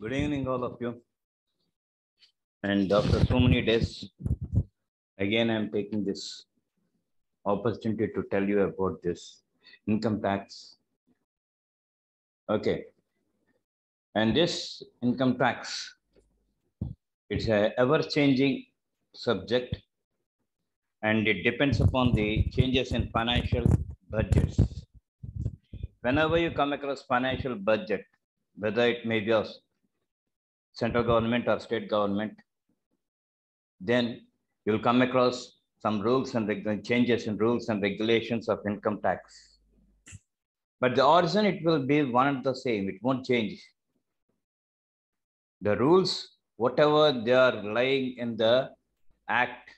Good evening, all of you. And after so many days, again, I'm taking this opportunity to tell you about this income tax. Okay. And this income tax, it's a ever-changing subject and it depends upon the changes in financial budgets. Whenever you come across financial budget, whether it may be central government or state government, then you'll come across some rules and changes in rules and regulations of income tax. But the origin, it will be one and the same. It won't change. The rules, whatever they are lying in the act,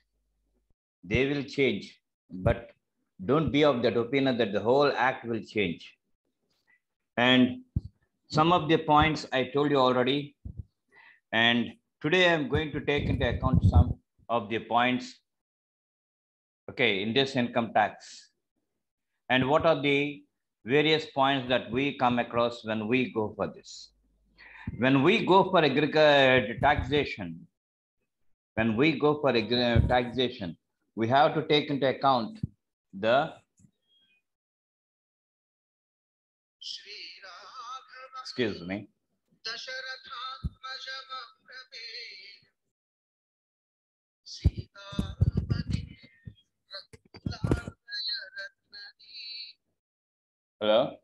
they will change. But don't be of that opinion that the whole act will change. And some of the points I told you already. And today I'm going to take into account some of the points, okay, in this income tax. And what are the various points that we come across when we go for this? When we go for agriculture taxation, when we go for taxation, we have to take into account the excuse me hello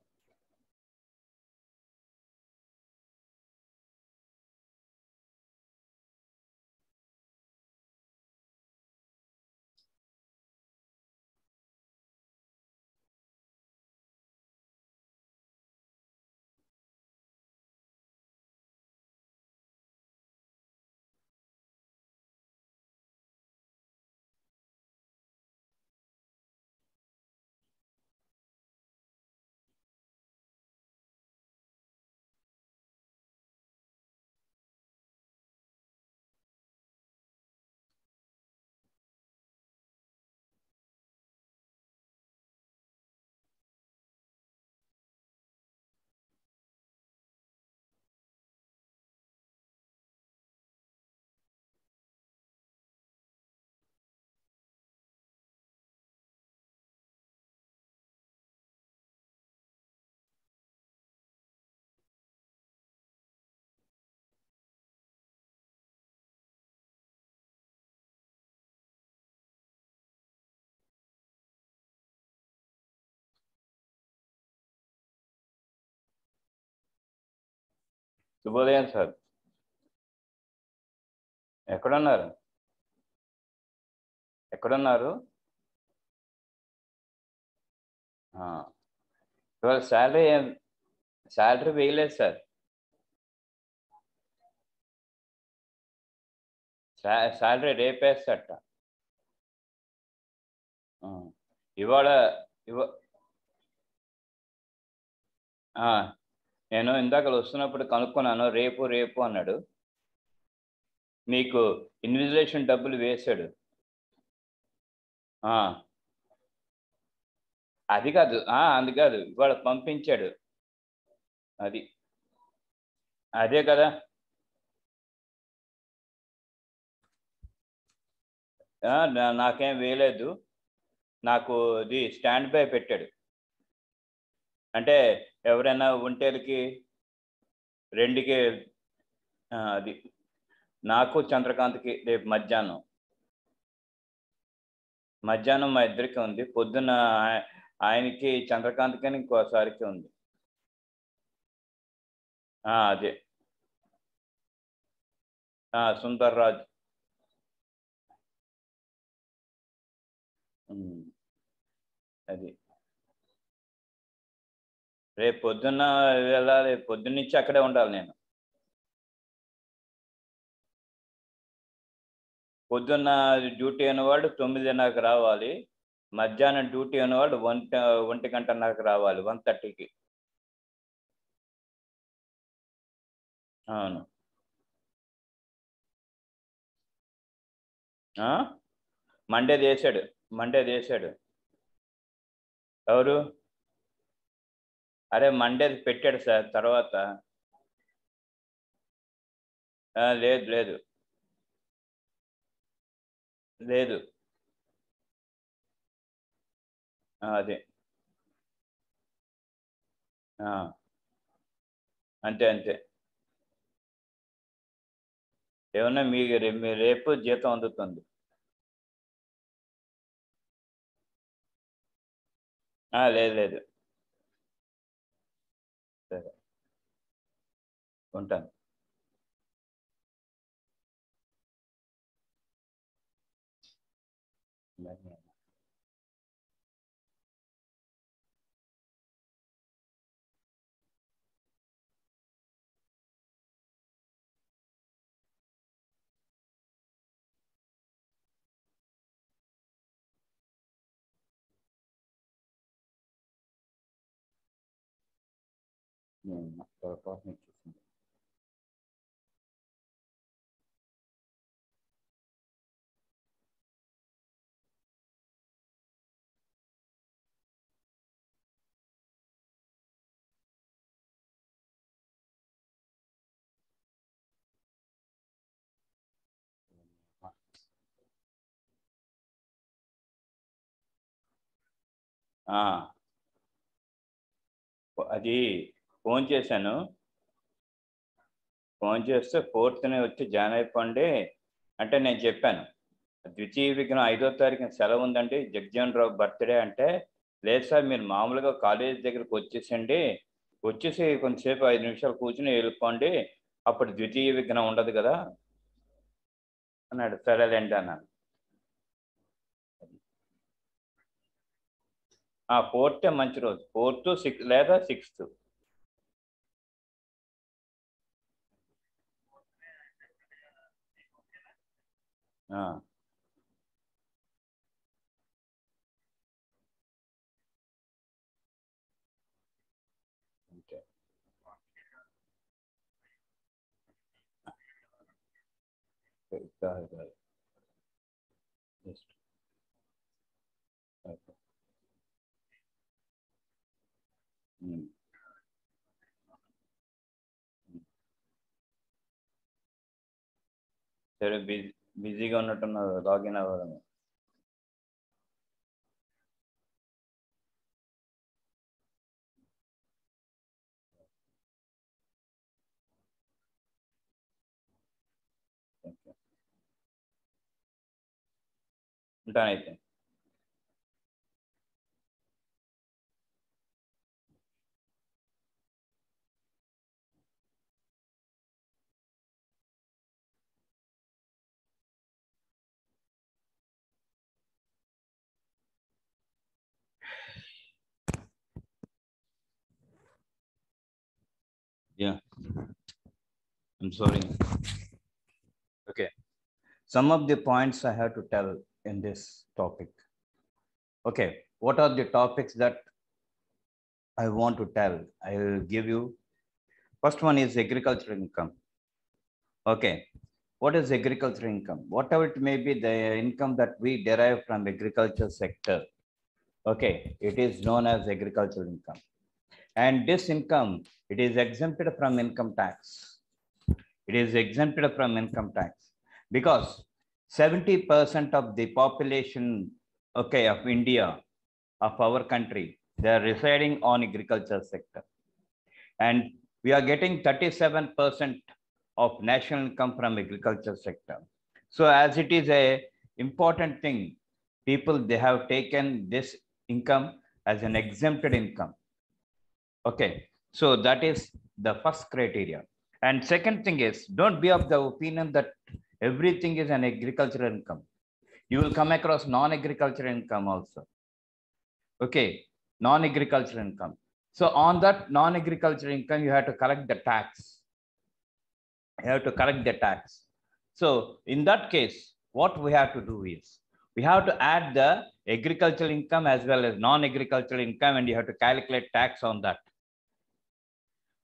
శుభోదయం sir. ఎక్కడున్నారు? ఎక్కడున్నారు? ఇవాళ salary salary వేయలేదు sir. Salary రేపేస్తట. ఇవాళ ఇవ ఆ, నేను ఇందాక వస్తున్నప్పుడు కనుక్కున్నాను రేపు రేపు అన్నాడు. మీకు ఇన్విజిలేషన్ డబ్బులు వేశాడు. అది కాదు. అది కాదు. ఇవాళ పంపించాడు. అది. అదే కదా. నాకేం వేయలేదు. నాకు ఇది స్టాండ్ బై పెట్టాడు. అంటే ఎవరైనా ఒంటేరికి రెండుకి అది నాకు చంద్రకాంత్కి రేపు మధ్యాహ్నం. మధ్యాహ్నం మా ఇద్దరికి ఉంది. పొద్దున్న ఆయనకి చంద్రకాంత్కి అని ఇంకోసారికి ఉంది. అదే. సుందర్ రాజు. అది. రేపు పొద్దున్న వెళ్ళాలి పొద్దున్న అక్కడే ఉండాలి నేను. పొద్దున్న డ్యూటీ అనేవాడు తొమ్మిదిన్నరకు రావాలి మధ్యాహ్నం డ్యూటీ అనేవాడు ఒంటి ఒంటి గంటన్నరకు రావాలి వన్ థర్టీకి. అవును. మండే చేశాడు మండే చేశాడు. ఎవరు? అరే మండే పెట్టాడు సార్ తర్వాత. ఆ, లేదు లేదు. లేదు. అదే. ఆ, అంతే అంతే. ఏమన్నా మీకు రేపు జీతం అందుతుంది. ఆ, లేదు లేదు. ఉంటాను నేను పొరపాటున ఇచ్చేసాను. అది ఫోన్ చేశాను. ఫోన్ చేస్తే ఫోర్త్నే వచ్చి జాయిన్ అయిపోండి అంటే నేను చెప్పాను. ద్వితీయ విఘ్నం ఐదో తారీఖున సెలవు ఉందండి. జగ్జీవన్ రావు బర్త్డే అంటే లేదు సార్ మీరు మామూలుగా కాలేజ్ దగ్గరకు వచ్చేసండి వచ్చేసి కొంతసేపు ఐదు నిమిషాలు కూర్చుని వెళ్ళిపోండి. అప్పుడు ద్వితీయ విఘ్నం ఉండదు కదా? అన్నాడు. సరేలేండి అన్నాను ఫోర్త్ మంచి రోజు. ఫోర్త్ సిక్స్ లేదా సిక్స్త్? ఆ, అంతే కాదు, కాదు. సరే బిజీ బిజీగా ఉన్నట్టున్నారు లాగిన్ అవ్వడం Okay. ఉంటానైతే Yeah. I'm sorry. Okay. Some of the points I have to tell in this topic. Okay. What are the topics that I want to tell? I will give you. First one is agricultural income. Okay. What is agricultural income? Whatever it may be, the income that we derive from agriculture sector. Okay. It is known as agricultural income. And this income, it is exempted from income tax. It is exempted from income tax because 70% of the population, okay, of India, of our country, they are residing on agriculture sector. And we are getting 37% of national income from agriculture sector. So as it is a important thing, people, they have taken this income as an exempted income. Okay, so that is the first criteria. And second thing is, don't be of the opinion that everything is an agricultural income. You will come across non-agricultural income also. Okay, non-agricultural income. So on that non-agricultural income, you have to collect the tax. You have to collect the tax. So in that case, what we have to do is, we have to add the agricultural income as well as non-agricultural income and you have to calculate tax on that.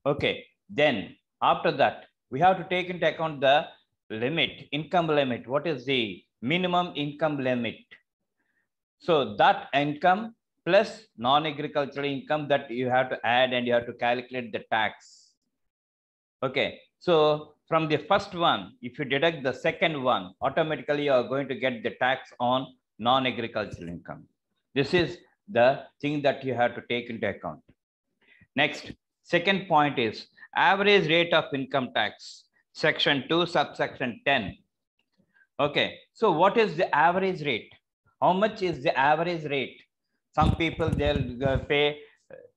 Okay, then after that, we have to take into account the limit, income limit. What is the minimum income limit? So that income plus non-agricultural income that you have to add and you have to calculate the tax. Okay, So from the first one, if you deduct the second one, automatically you are going to get the tax on non-agricultural income. This is the thing that you have to take into account. Next, second point is average rate of income tax, section 2, subsection 10. Okay, so what is the average rate? How much is the average rate? Some people they'll uh, pay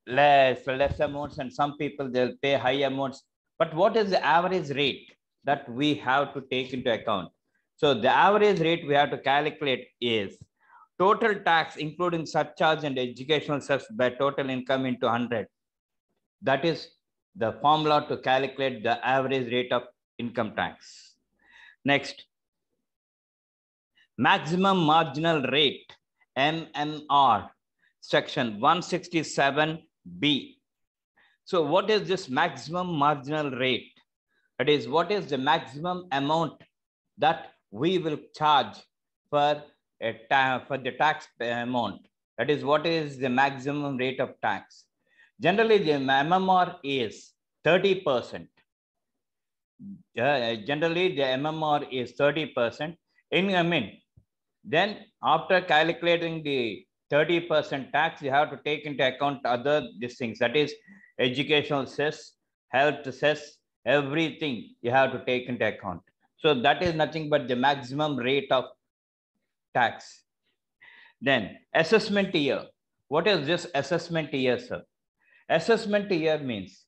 less, less amounts, and some people they'll pay high amounts. But what is the average rate that we have to take into account? So the average rate we have to calculate is total tax, including surcharge and educational cess by total income into 100. That is the formula to calculate the average rate of income tax. Next, maximum marginal rate, MMR, section 167B. So what is this maximum marginal rate? That is, what is the maximum amount that we will charge for, a for the tax amount? That is, what is the maximum rate of tax? Generally, the MMR is 30%. Uh, generally, the MMR is 30%. In, I mean, then after calculating the 30% tax, you have to take into account other these things. That is educational cess, health cess, everything you have to take into account. So that is nothing but the maximum rate of tax. Then assessment year. What is this assessment year, sir? Assessment year means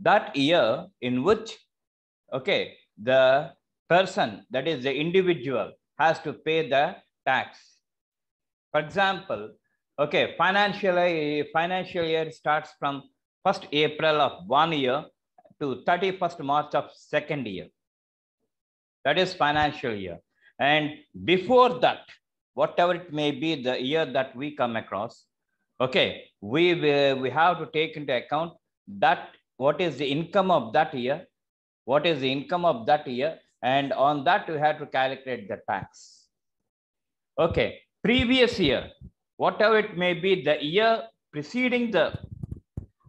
that year in which, okay, the person, that is the individual, has to pay the tax. For example, okay, financial, financial year starts from 1st April of one year to 31st March of second year. That is financial year. And before that, whatever it may be the year that we come across, okay, we, we have to take into account that what is the income of that year, what is the income of that year, and on that we have to calculate the tax. Okay, previous year, whatever it may be, the year preceding the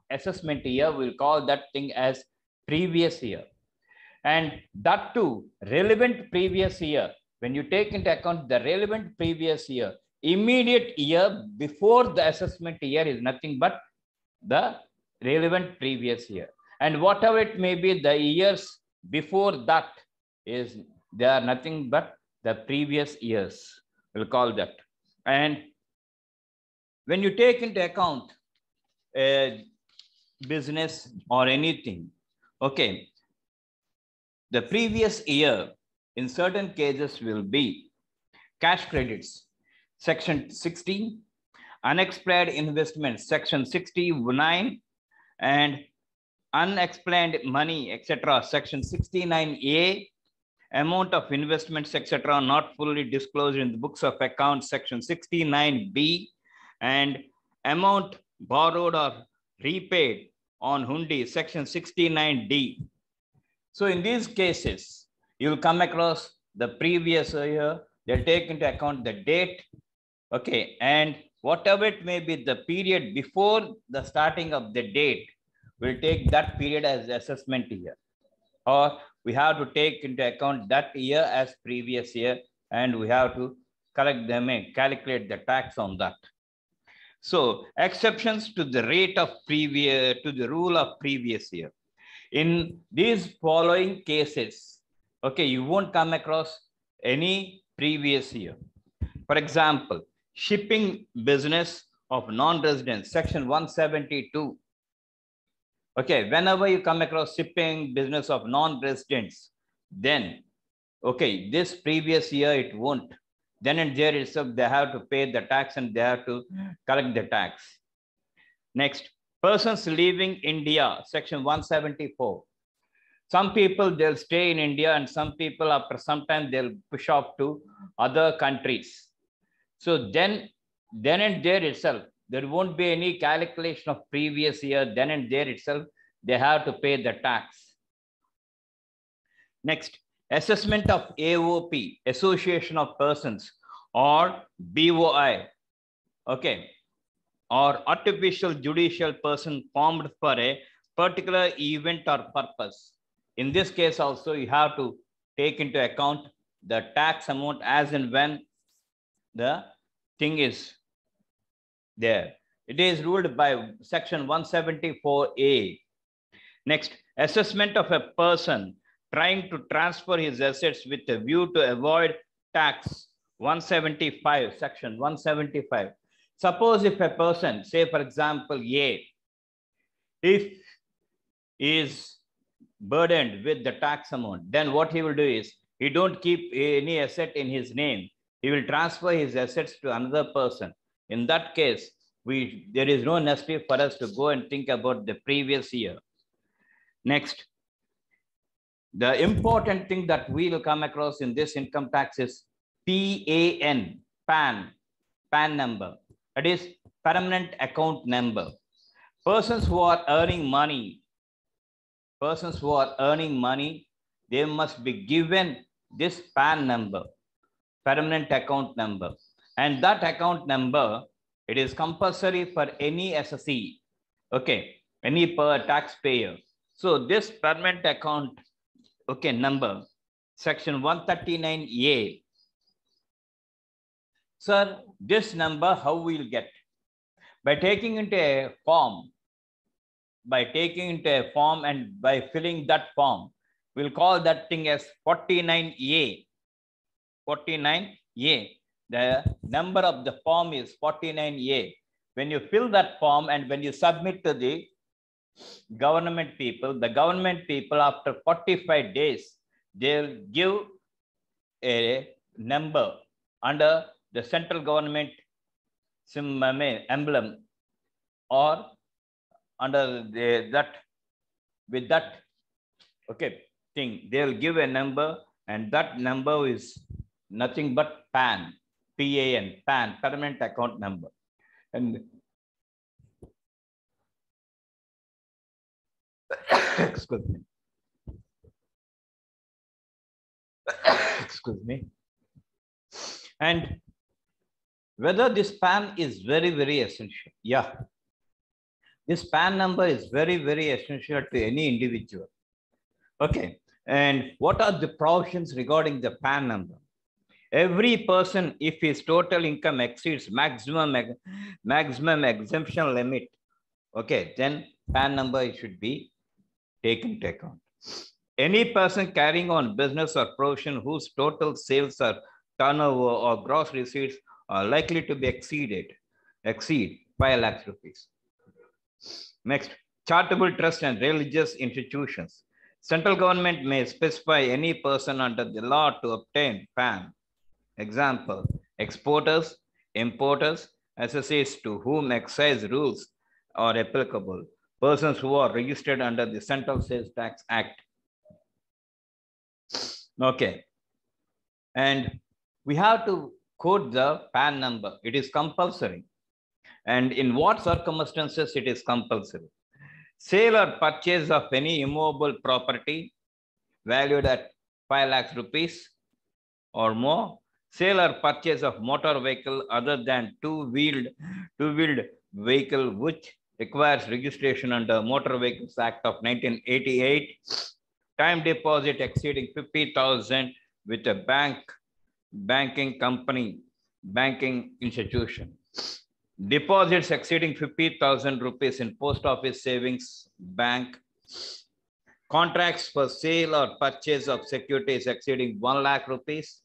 assessment year, we'll call that thing as previous year. And that too, relevant previous year, when you take into account the relevant previous year, immediate year before the assessment year is nothing but the relevant previous year. And whatever it may be, the years before that is they are nothing but the previous years. We'll call that. And when you take into account a business or anything, okay, the previous year in certain cases will be cash credits, section 16, unexplained investments, section 69, and unexplained money, etc., section 69A, amount of investments, etc., not fully disclosed in the books of accounts, section 69B, and amount borrowed or repaid on hundi, section 69D. So in these cases, you'll come across the previous year, they'll take into account the date, okay, and whatever it may be, the period before the starting of the date, we'll take that period as assessment year. Or we have to take into account that year as previous year, and we have to collect them and calculate the tax on that. So exceptions to the rate of previous, to the rule of previous year. In these following cases, okay, you won't come across any previous year. For example, shipping business of non-residents, section 172. Okay, whenever you come across shipping business of non-residents, then, okay, this previous year it won't. Then and there itself, they have to pay the tax and they have to collect the tax. Next, persons leaving India, section 174. Some people, they'll stay in India and some people after some time, they'll push off to other countries. So then, then and there itself, there won't be any calculation of previous year, then and there itself, they have to pay the tax. Next, assessment of AOP, Association of Persons, or BOI, okay, or artificial judicial person formed for a particular event or purpose. in this case also, you have to take into account the tax amount as and when the thing is there. It is ruled by section 174A. Next, assessment of a person trying to transfer his assets with a view to avoid tax 175, section 175. Suppose if a person, say for example, A, if is burdened with the tax amount, then what he will do is he don't keep any asset in his name. He will transfer his assets to another person. In that case, we there is no necessity for us to go and think about the previous year. Next, the important thing that we will come across in this income tax is PAN, PAN, PAN number. That is permanent account number. Persons who are earning money, persons who are earning money, they must be given this PAN number, permanent account number. And that account number, it is compulsory for any assessee, okay, any per taxpayer. So this permanent account, okay, number, section 139A. Sir, this number, how we'll get? By taking into a form, by taking into a form and by filling that form, we'll call that thing as 49A. 49A. The number of the form is 49A. When you fill that form and when you submit to the government people, the government people after 45 days, they'll give a number under the central government emblem or under the, that with that okay thing they'll give a number and that number is nothing but pan pan pan permanent account number and excuse me excuse me and whether this pan is very very essential yeah this PAN number is very, very essential to any individual. Okay. And what are the provisions regarding the PAN number? Every person, if his total income exceeds maximum, maximum exemption limit, okay, then PAN number should be taken into account. Any person carrying on business or profession whose total sales or turnover or gross receipts are likely to be exceeded, exceed 5 lakhs rupees Next, charitable trust and religious institutions. Central government may specify any person under the law to obtain PAN. Example, exporters, importers, associates to whom excise rules are applicable, persons who are registered under the Central Sales Tax Act. Okay. And we have to quote the PAN number. It is compulsory and in what circumstances it is compulsory. Sale or purchase of any immovable property valued at 5 lakhs rupees or more, sale or purchase of motor vehicle other than two-wheeled two-wheeled vehicle which requires registration under Motor Vehicles Act of 1988, time deposit exceeding 50,000 with a bank, banking company, banking institution. Deposits exceeding 50,000 rupees in post office savings bank. Contracts for sale or purchase of securities exceeding 1 lakh rupees.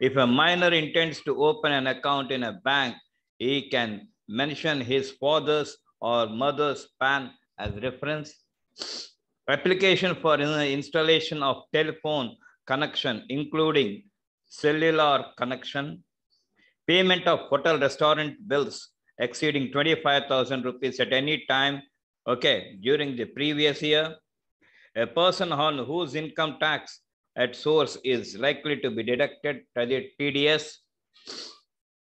If a minor intends to open an account in a bank, he can mention his father's or mother's PAN as reference. Application for installation of telephone connection, including cellular connection. Payment of hotel restaurant bills exceeding 25,000 rupees at any time, okay, during the previous year, a person on whose income tax at source is likely to be deducted TDS,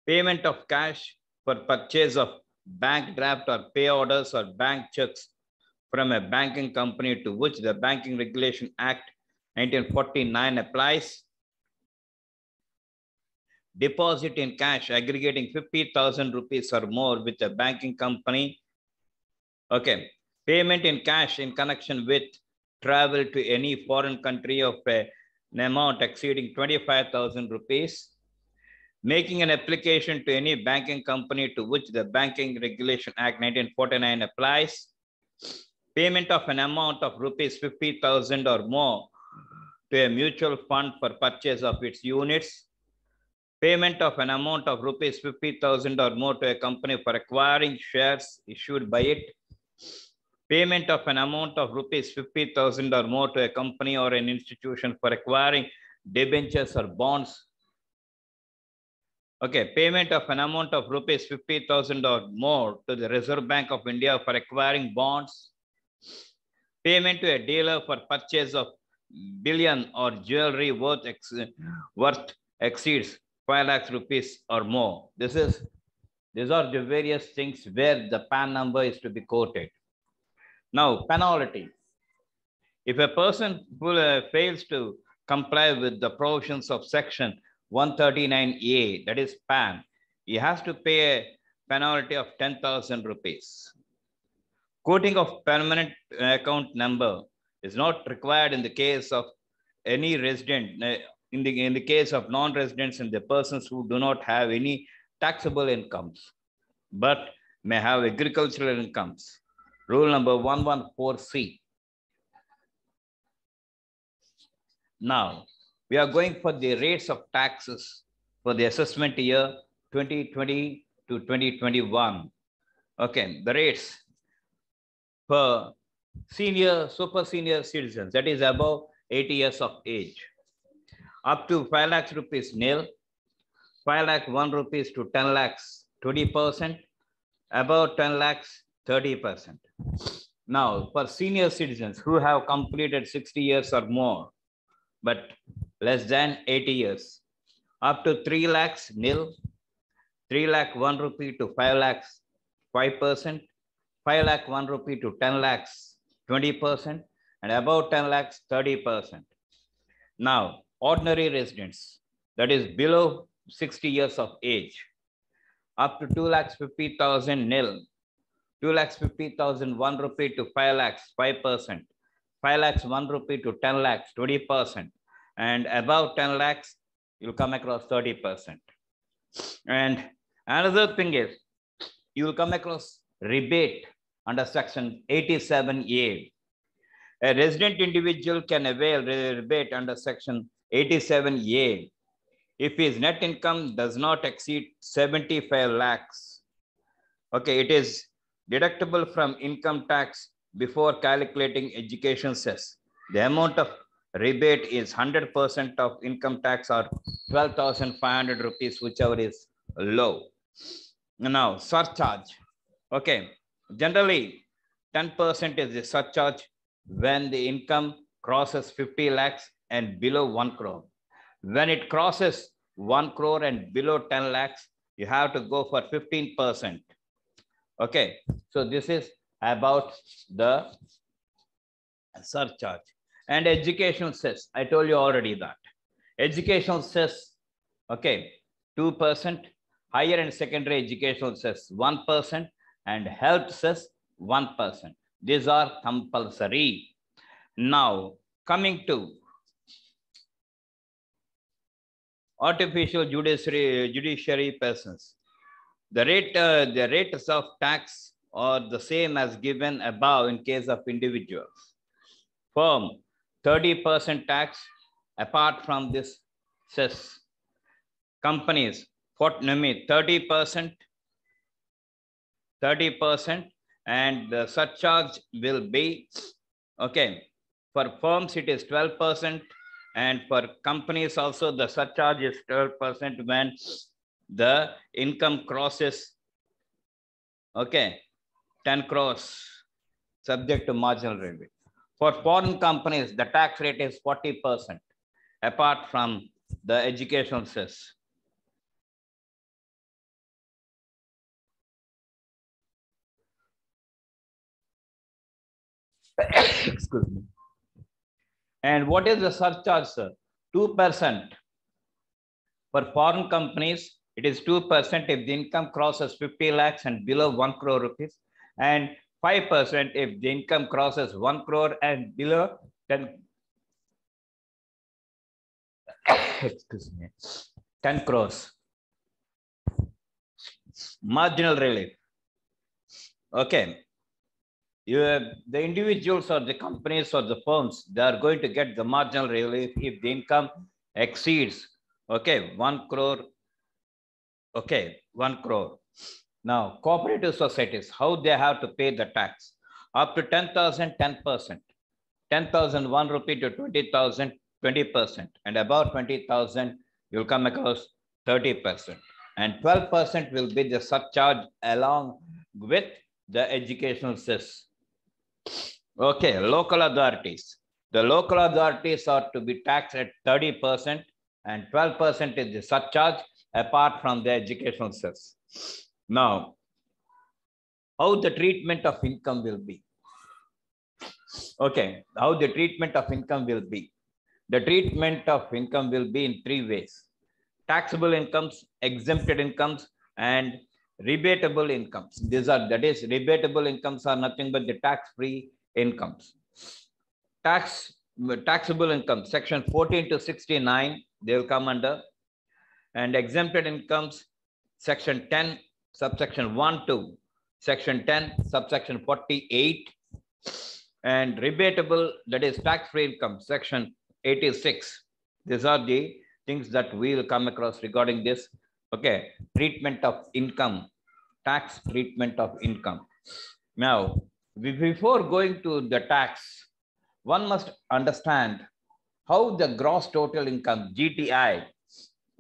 payment of cash for purchase of bank draft or pay orders or bank checks from a banking company to which the Banking Regulation Act 1949 applies, deposit in cash aggregating 50,000 rupees or more with a banking company. Okay. Payment in cash in connection with travel to any foreign country of a, an amount exceeding 25,000 rupees, making an application to any banking company to which the Banking Regulation Act 1949 applies, payment of an amount of rupees 50,000 or more to a mutual fund for purchase of its units, payment of an amount of rupees 50,000 or more to a company for acquiring shares issued by it, payment of an amount of rupees 50,000 or more to a company or an institution for acquiring debentures or bonds. Okay, payment of an amount of rupees 50,000 or more to the Reserve Bank of India for acquiring bonds. Payment to a dealer for purchase of bullion or jewelry worth, ex worth exceeds 5 lakhs rupees or more. This is, these are the various things where the PAN number is to be quoted. Now, penalty. If a person uh, fails to comply with the provisions of section 139A, that is PAN, he has to pay a penalty of 10,000 rupees. Quoting of permanent account number is not required in the case of any resident uh, in the, in the case of non-residents and the persons who do not have any taxable incomes, but may have agricultural incomes. Rule number 114C. Now, we are going for the rates of taxes for the assessment year 2020 to 2021. Okay, the rates for senior, super senior citizens, that is above 80 years of age up to 5 lakhs rupees nil, 5 lakh 1 rupees to 10 lakhs 20%, above 10 lakhs 30%. Now, for senior citizens who have completed 60 years or more, but less than 80 years, up to 3 lakhs nil, 3 lakh 1 rupee to 5 lakhs 5%, 5 lakh 1 rupee to 10 lakhs 20%, and above 10 lakhs 30%. Now, ordinary residents, that is below 60 years of age, up to 2 lakhs 50,000 nil, 2 lakhs 50,000 1 rupee to 5 lakhs 5%, 5 lakhs 1 rupee to 10 lakhs 20%, and above 10 lakhs, you'll come across 30%. And another thing is, you will come across rebate under section 87A. A resident individual can avail rebate under section 87A. If his net income does not exceed 75 lakhs, okay, it is deductible from income tax before calculating education cess. The amount of rebate is 100% of income tax or 12,500 rupees, whichever is low. Now, surcharge. Okay, generally 10% is the surcharge when the income crosses 50 lakhs and below 1 crore. When it crosses 1 crore and below 10 lakhs, you have to go for 15%. Okay, so this is about the surcharge. And education cess, I told you already that. Educational cess, okay, 2%, higher and secondary educational cess, 1%, and health cess, 1%. These are compulsory. Now, coming to artificial judiciary, judiciary persons. The rate, uh, the rates of tax are the same as given above in case of individuals. Firm, 30% tax apart from this cess. Companies, 30%, 30%, and the surcharge will be, okay, for firms it is 12%, and for companies also, the surcharge is 12% when the income crosses, okay, 10 crores subject to marginal rate. For foreign companies, the tax rate is 40% apart from the educational cess. Excuse me. And what is the surcharge, sir? 2%. For foreign companies, it is 2% if the income crosses 50 lakhs and below 1 crore rupees, and 5% if the income crosses 1 crore and below 10 excuse me 10 crores. Marginal relief. Okay. You the individuals or the companies or the firms they are going to get the marginal relief if the income exceeds okay 1 crore okay 1 crore. Now cooperative societies how they have to pay the tax? Up to 10000 10% 10000 1 rupee to 20000 20% and about 20000 you'll come across 30% and 12% will be the surcharge along with the educational cess. Okay, local authorities. The local authorities are to be taxed at 30% and 12% is the surcharge apart from the educational cess. Now, how the treatment of income will be? Okay, how the treatment of income will be? The treatment of income will be in three ways. Taxable incomes, exempted incomes, and rebatable incomes. These are, that is, rebatable incomes are nothing but the tax-free incomes. Tax, taxable income, section 14 to 69, they will come under. And exempted incomes, section 10, subsection 1 to section 10, subsection 48. And rebatable, that is tax-free income, section 86. These are the things that we will come across regarding this. Okay, treatment of income, tax treatment of income. Now, before going to the tax, one must understand how the gross total income, GTI,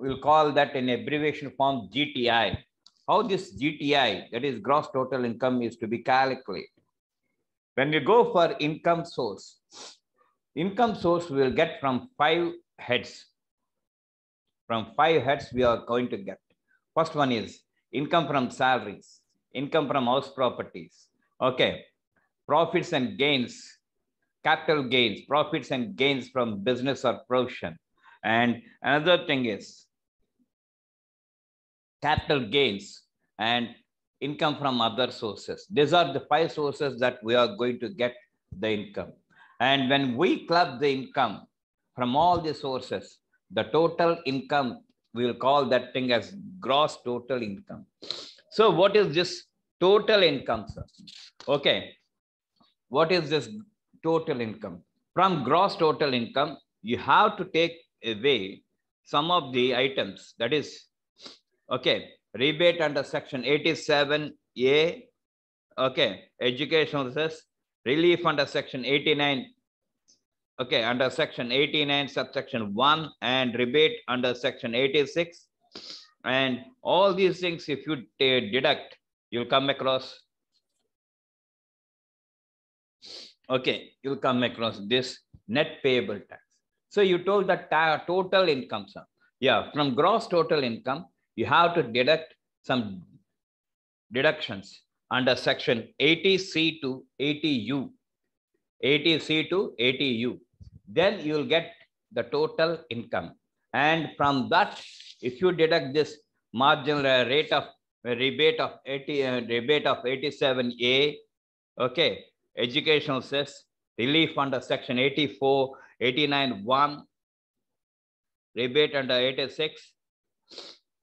we'll call that in abbreviation form GTI, how this GTI, that is gross total income is to be calculated. When we go for income source, income source we will get from five heads. From five heads we are going to get. First one is income from salaries, income from house properties. Okay, profits and gains, capital gains, profits and gains from business or profession. And another thing is capital gains and income from other sources. These are the five sources that we are going to get the income. And when we club the income from all the sources, the total income, we will call that thing as gross total income. So what is this total income, sir? Okay. What is this total income? From gross total income, you have to take away some of the items. That is, okay, rebate under section 87A, okay, educational cess, relief under section 89 okay under section 89 subsection 1 and rebate under section 86 and all these things if you deduct you'll come across. Okay you'll come across this net payable tax. So you told that total income sir. yeah from gross total income you have to deduct some deductions under section 80c to 80u 80c to 80u then you will get the total income. And from that if you deduct this marginal rate of rebate of 80 uh, rebate of 87a okay educational cess relief under section 84 89 1 rebate under 86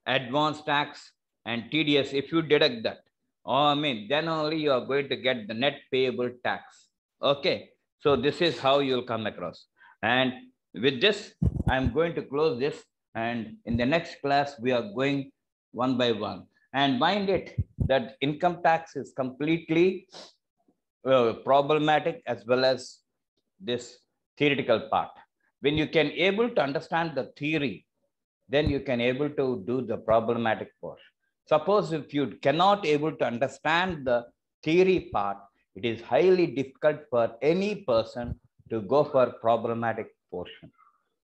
advance tax and tds if you deduct that oh, i mean then only you are going to get the net payable tax. Okay so this is how you'll come across. And with this i'm going to close this and in the next class we are going one by one. And mind it that income tax is completely uh, problematic as well as this theoretical part. When you can able to understand the theory, then you can able to do the problematic portion. Suppose if you cannot able to understand the theory part, it is highly difficult for any person to go for problematic portion.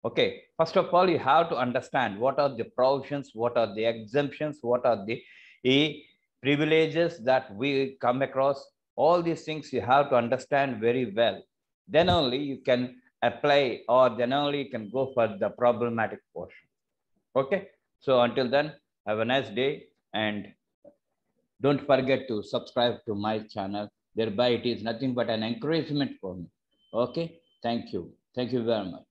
Okay, first of all, you have to understand what are the provisions, what are the exemptions, what are the e privileges that we come across all these things you have to understand very well then only you can apply or then only you can go for the problematic portion okay so until then have a nice day and don't forget to subscribe to my channel thereby it is nothing but an encouragement for me okay Thank you. Thank you very much.